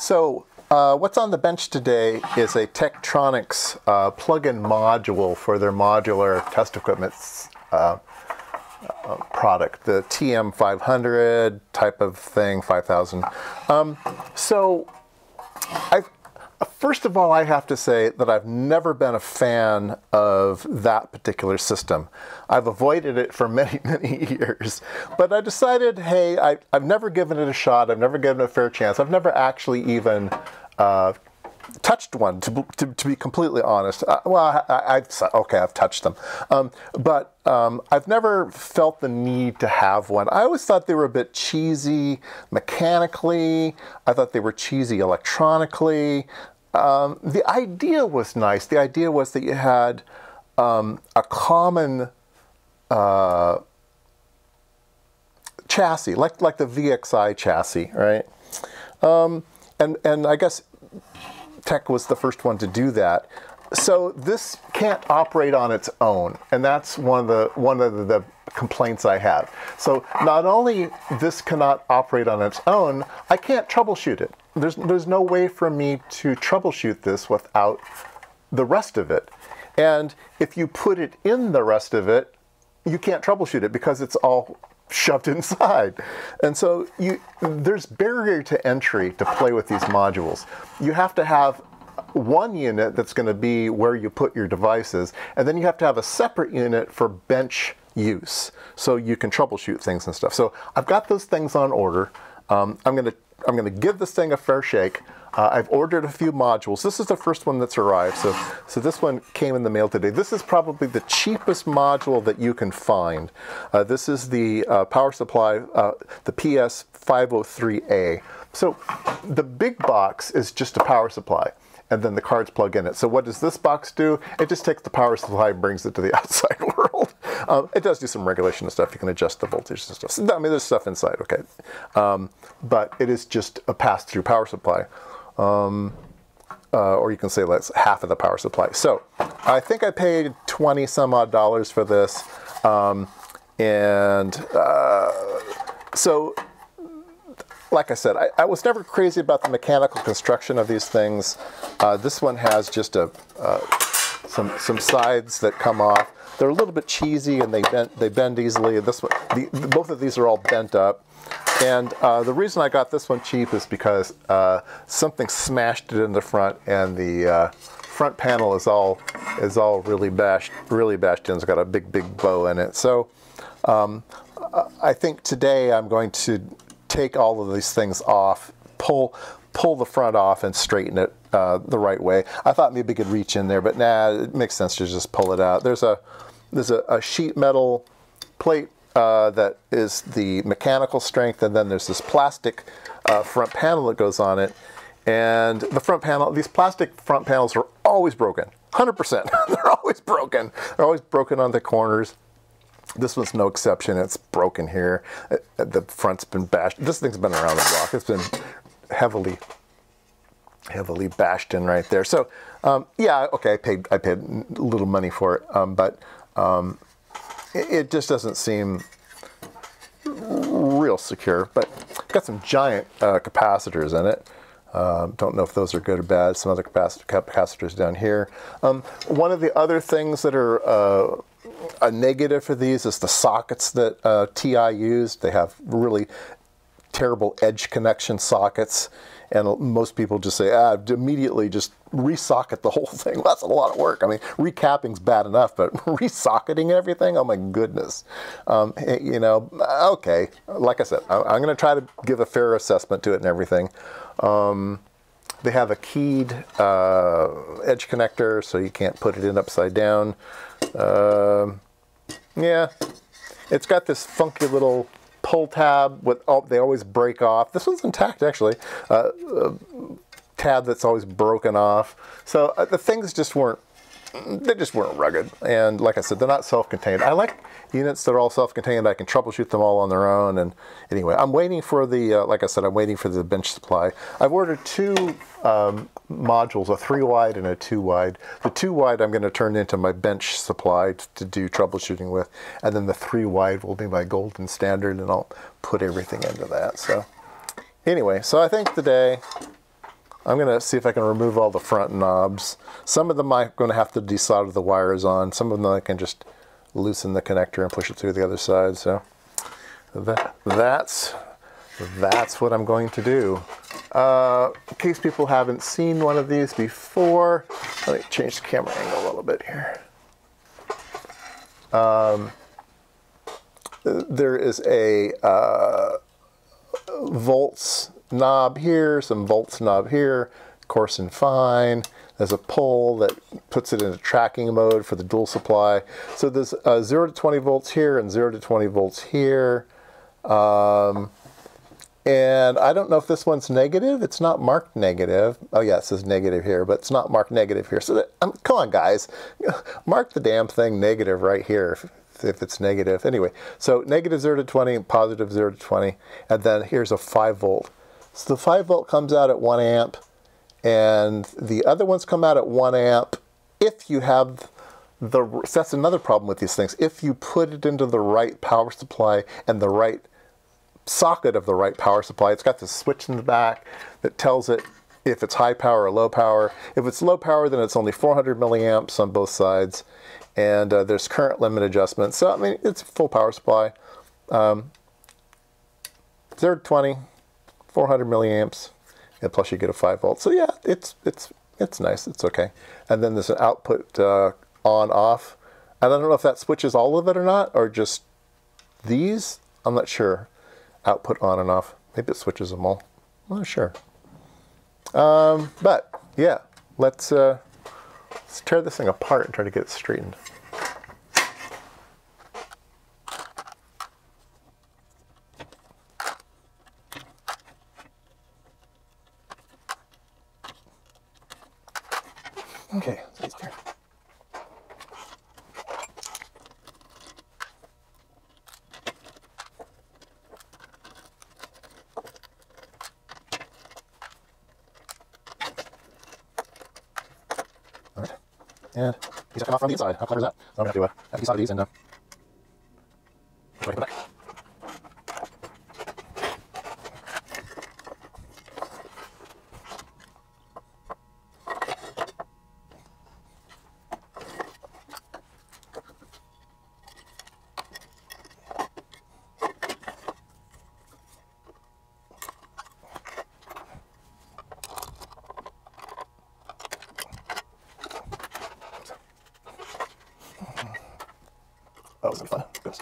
So uh, what's on the bench today is a Tektronix uh, plug-in module for their modular test equipment uh, uh product, the TM500 type of thing, 5000. Um, so I've First of all, I have to say that I've never been a fan of that particular system. I've avoided it for many, many years. But I decided, hey, I, have never given it a shot. I've never given it a fair chance. I've never actually even uh, touched one, to, to, to, be completely honest. Uh, well, I, have okay, I've touched them. Um, but um, I've never felt the need to have one. I always thought they were a bit cheesy mechanically. I thought they were cheesy electronically. Um, the idea was nice. The idea was that you had um, a common uh, chassis, like like the VXI chassis, right? Um, and and I guess Tek was the first one to do that. So this can't operate on its own, and that's one of the one of the complaints I have. So not only this cannot operate on its own, I can't troubleshoot it. There's there's no way for me to troubleshoot this without the rest of it. And if you put it in the rest of it, you can't troubleshoot it because it's all shoved inside. And so you, there's barrier to entry to play with these modules. You have to have one unit that's going to be where you put your devices, and then you have to have a separate unit for bench use so you can troubleshoot things and stuff. So I've got those things on order. Um, I'm going to I'm going to give this thing a fair shake. Uh, I've ordered a few modules. This is the first one that's arrived. So, so this one came in the mail today. This is probably the cheapest module that you can find. Uh, this is the uh, power supply, uh, the PS503A. So the big box is just a power supply and then the cards plug in it. So what does this box do? It just takes the power supply and brings it to the outside world. Um, it does do some regulation and stuff. You can adjust the voltage and stuff. So, I mean, there's stuff inside, okay. Um, but it is just a pass-through power supply. Um, uh, or you can say that's half of the power supply. So I think I paid 20 some odd dollars for this. Um, and uh, so like I said, I, I, was never crazy about the mechanical construction of these things. Uh, this one has just a uh, some some sides that come off. They're a little bit cheesy and they bend they bend easily. This one, the, both of these are all bent up. And uh, the reason I got this one cheap is because uh, something smashed it in the front, and the uh, front panel is all is all really bashed really bashed in. It's got a big big bow in it. So. Um, I think today I'm going to take all of these things off, pull pull the front off and straighten it uh, the right way. I thought maybe we could reach in there, but nah, it makes sense to just pull it out. There's a there's a, a sheet metal plate uh, that is the mechanical strength, and then there's this plastic uh, front panel that goes on it. And the front panel, these plastic front panels are always broken, 100%. They're always broken. They're always broken on the corners. This one's no exception. It's broken here. Uh, the front's been bashed. This thing's been around the block. It's been heavily, heavily bashed in right there. So, um, yeah, okay, I paid I paid a little money for it, um, but um, it, it, just doesn't seem real secure. But got some giant uh, capacitors in it. Um, don't know if those are good or bad. Some other capacitors down here. Um, one of the other things that are uh, a negative for these is the sockets that uh, TI used. They have really terrible edge connection sockets and most people just say, ah, immediately just resocket the whole thing. That's a lot of work. I mean, recapping's bad enough, but resocketing everything, oh my goodness. Um, eh, you know, okay, like I said, I'm going to try to give a fair assessment to it and everything. Um, they have a keyed uh, edge connector, so you can't put it in upside down. Uh, yeah, it's got this funky little pull tab. With oh, they always break off. This one's intact actually. Uh, uh tab that's always broken off. So uh, the things just weren't they just weren't rugged. And like I said, they're not self-contained. I like units that are all self-contained. I can troubleshoot them all on their own. And anyway, I'm waiting for the, uh, like I said, I'm waiting for the bench supply. I've ordered two um, modules, a three wide and a two wide. The two wide I'm going to turn into my bench supply to do troubleshooting with. And then the three wide will be my golden standard and I'll put everything into that. So anyway, so I think today I'm going to see if I can remove all the front knobs. Some of them I'm going to have to desolder the wires on. Some of them I can just loosen the connector and push it through the other side. So that, that's, that's what I'm going to do. Uh, in case people haven't seen one of these before, let me change the camera angle a little bit here. Um, there is a uh, volts knob here, some volts knob here, coarse and fine. There's a pull that puts it into tracking mode for the dual supply. So there's uh, 0 to 20 volts here and 0 to 20 volts here. Um, and I don't know if this one's negative. It's not marked negative. Oh yeah, it says negative here, but it's not marked negative here. So that, um, come on guys, mark the damn thing negative right here if, it's negative. Anyway, so negative 0 to 20, positive 0 to 20, and then here's a 5 volt. So the 5 volt comes out at 1 amp, and the other ones come out at 1 amp if you have the, so that's another problem with these things. If you put it into the right power supply and the right socket of the right power supply. It's got this switch in the back that tells it if it's high power or low power. If it's low power, then it's only 400 milliamps on both sides. And uh, there's current limit adjustment. So, I mean, it's full power supply. Um, 0 to 20, 400 milliamps, and plus you get a 5 volt. So, yeah, it's, it's, it's nice. It's okay. And then there's an output uh, on off. And I don't know if that switches all of it or not, or just these. I'm not sure output on and off. Maybe it switches them all. I'm not sure. Um, but yeah, let's, uh, let's tear this thing apart and try to get it straightened. Okay. All right, and these are come off from the inside. How clever is that? So I'm gonna have to, uh, have to these and uh, put it back. That was fun. Good.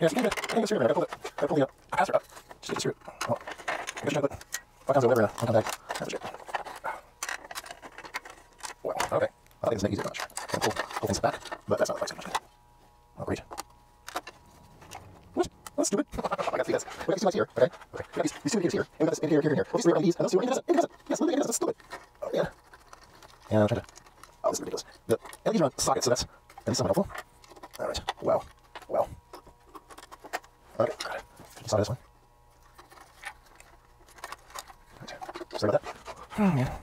Yeah, so I think it's here. I pull it. I pull the uh, capacitor up. Just get the screw. Oh, I guess I put five pounds or whatever. I'll come back. That's it. Well, okay. I think it's not easy much. Can pull, pull things back, but that's not quite so. Oh, great. What? That's stupid. I gotta see this. We got these two lights here, okay? Okay. We got these, these two indicators here, and we got this indicator here and here. We'll just rearrange these, and those two are incandescent. Incandescent. Yes, look, incandescent. That's stupid. Oh, yeah. Yeah, I'm trying to. Oh, this is ridiculous. The LEDs are on sockets, so that's. Is not helpful. Alright. Wow. Okay, it. Solder this one. Right. Sorry about that. Oh, yeah.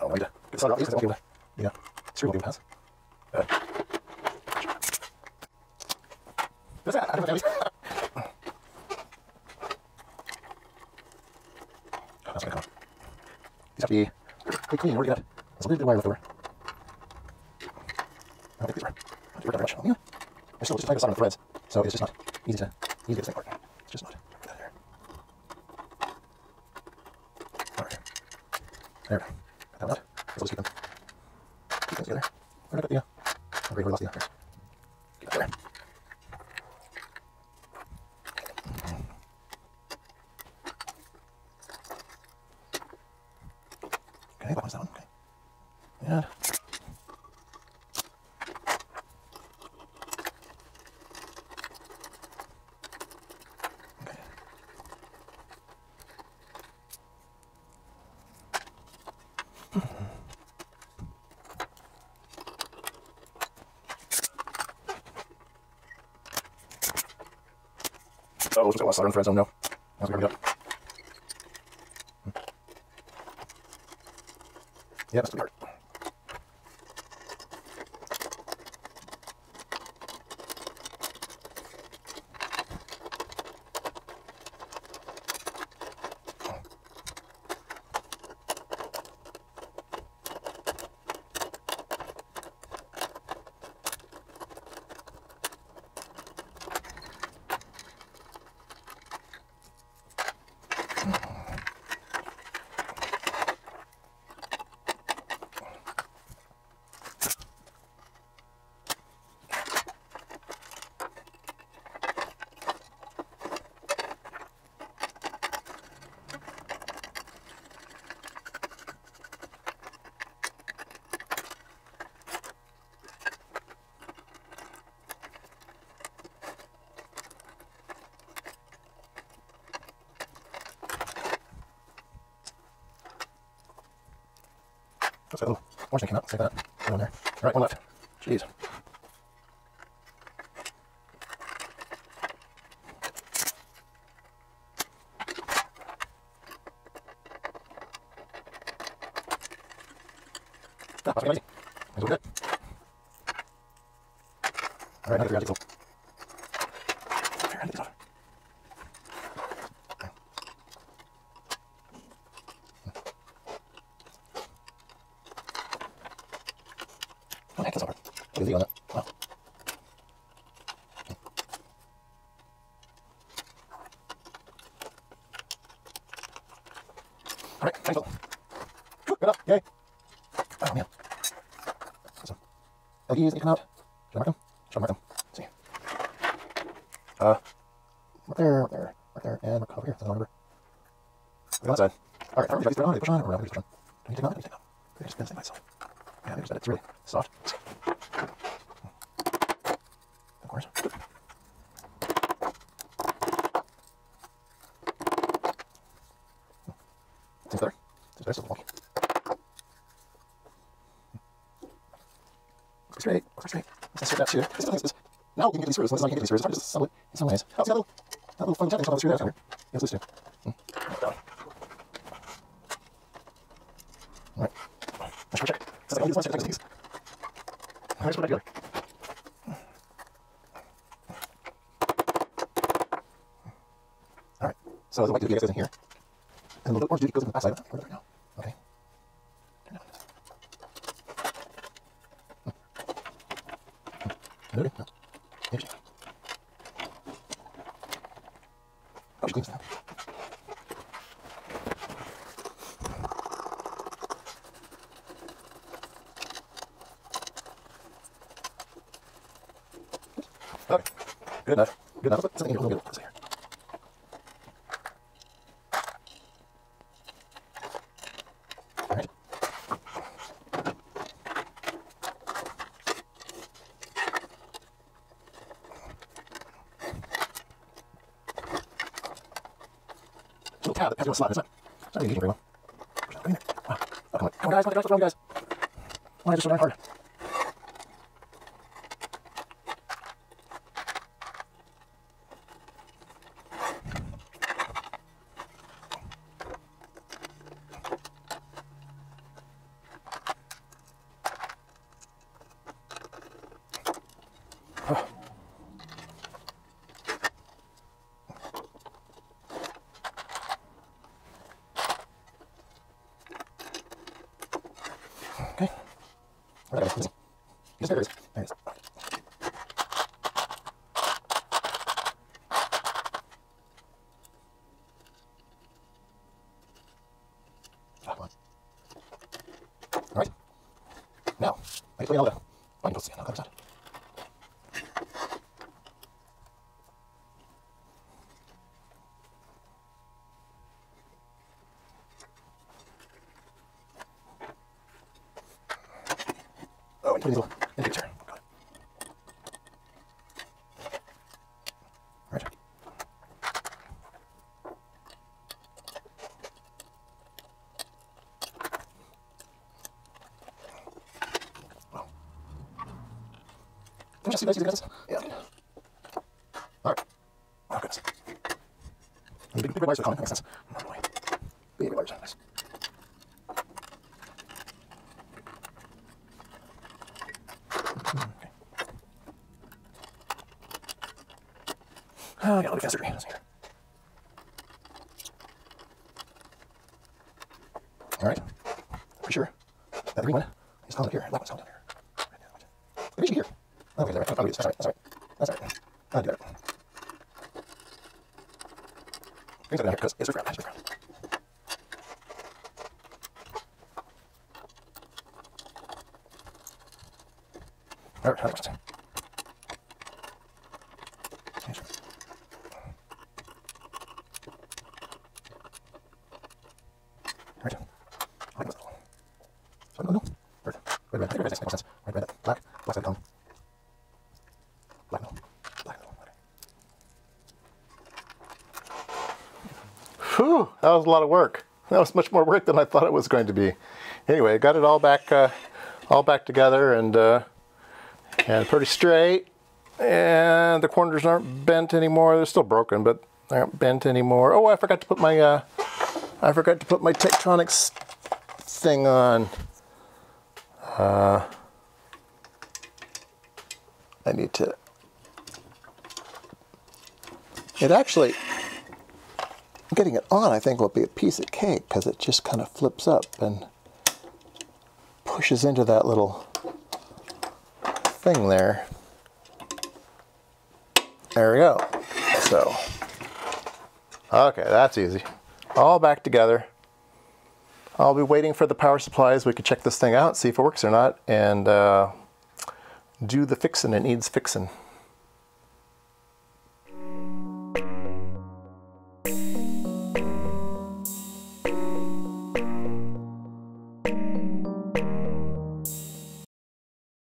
Oh, I need to get solder off because I won't be able to. Yeah. Screw won't be pass. Uh, What's that? I don't know what that That's gonna come. These have to be pretty clean. Where do you get? There's a little bit of wire left over. I don't think these were. I don't work that much. Yeah. There's still just a solder on the threads, so it's just not easy to easy to apart. It's just not. Get that there. We go. That one out. So let's keep them. Keep them together. Where did I put the, uh, oh, great, we lost the, uh, here. Keep that there. Okay, that one's that one. Okay. And okay. Of solder on threads. Oh no. It going? Yeah, that's the card. Looks like a little orange came out. Save that. It on there. All right, one left. Jeez. That's amazing. That's we got. All right, now the objects off. Figure out how to get these off. Oh, heck, that's over. Look at the on that. Wow. All right, thanks, Good up, yay. Oh, man. Awesome. LEDs that come out. Should I mark them? Should I mark them? Let's see. Uh, right there, right there, right there, and mark over here. I don't remember. Look on. All right, I don't know if I put it on, push on, or whatever. Do I need to take it? Do I need to take it? Maybe I just bend myself. Yeah, there's that. It's really soft. Better. So wonky. Looks straight. Looks straight. Let's just that too. This is, this, now you can get these screws. Let's not get these screws. It's hard to in some ways. Oh, it's got a little, a little funny tension on the screw there. Yeah, it's loose too. Hmm. All right. Let's go check. It's like, oh, these ones check these. All right, let's put it back together. All right. So the white duty goes in here, and the orange duty goes in the backside. Where do I go? Okay. Turn it on. Hmm. Hmm. No. Maybe she- Oh, she cleans now. Okay. Good enough. Good enough. Let's, let's, let's, let's, let's, here. All right. Little tab that has a little slot. It's not, it's not engaging very well. Wow. Oh, come on. Come on, guys. Come on, guys. What's wrong, guys? Why is it so darn hard? Where did I go? Missing. Yes, there it is. There it is. Ah, come on. All right. Now, I can all the binding bolts again. I'll go outside. Into these little indicator. Got it. Right. Wow. Can I just see guys? You guys? Yeah. All right. Oh goodness. Big, big wires are. That makes sense. Big wires. Nice. Oh, I got a little faster. All right. For sure. That green one is up here. Black one's down here. Right now. Maybe it here. Okay, there. I'll do this. That's right. That's right. That's right. I'll do that. Bring that down because it's around. It's around. All right. That's right. Right. I like this one. So, no, no. Red. Red, red. I think red makes sense. Red, red. Black. Black side down. Black, no. Black, no. Okay. Whew, that was a lot of work. That was much more work than I thought it was going to be. Anyway, got it all back, uh, all back together and uh, and pretty straight. And the corners aren't bent anymore. They're still broken, but they aren't bent anymore. Oh, I forgot to put my uh, I forgot to put my Tektronix thing on. Uh, I need to. It actually getting it on, I think, will be a piece of cake because it just kind of flips up and pushes into that little thing there. There we go. So, okay, that's easy. All back together. I'll be waiting for the power supplies. We could check this thing out, see if it works or not, and uh, do the fixing it needs fixing.